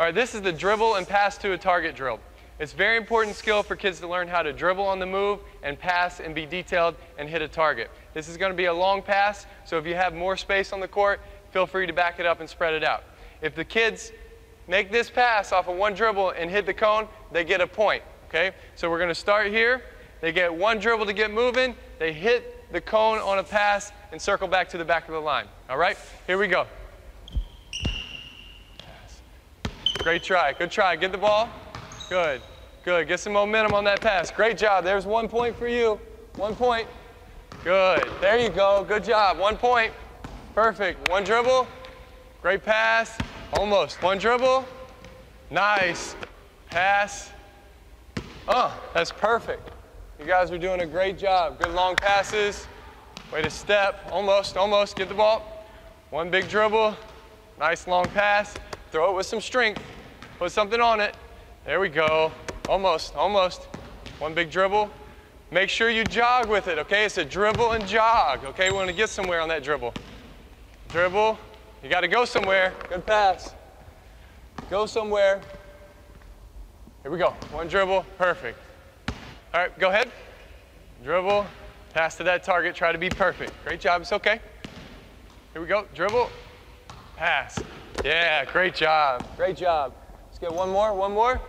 All right, this is the dribble and pass to a target drill. It's very important skill for kids to learn how to dribble on the move and pass and be detailed and hit a target. This is going to be a long pass, so if you have more space on the court, feel free to back it up and spread it out. If the kids make this pass off of one dribble and hit the cone, they get a point, okay? So we're going to start here. They get one dribble to get moving. They hit the cone on a pass and circle back to the back of the line. All right? Here we go. Great try. Good try. Get the ball. Good. Good. Get some momentum on that pass. Great job. There's one point for you. One point. Good. There you go. Good job. One point. Perfect. One dribble. Great pass. Almost. One dribble. Nice. Pass. Oh, that's perfect. You guys are doing a great job. Good long passes. Way to step. Almost, almost. Get the ball. One big dribble. Nice long pass. Throw it with some strength. Put something on it. There we go. Almost, almost. One big dribble. Make sure you jog with it, okay? It's a dribble and jog, okay? We want to get somewhere on that dribble. Dribble. You got to go somewhere. Good pass. Go somewhere. Here we go. One dribble. Perfect. All right, go ahead. Dribble. Pass to that target. Try to be perfect. Great job. It's okay. Here we go. Dribble. Pass. Yeah, great job. Great job. Let's get one more. One more.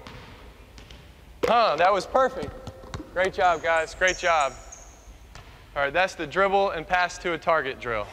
Huh, that was perfect. Great job, guys. Great job. All right, that's the dribble and pass to a target drill.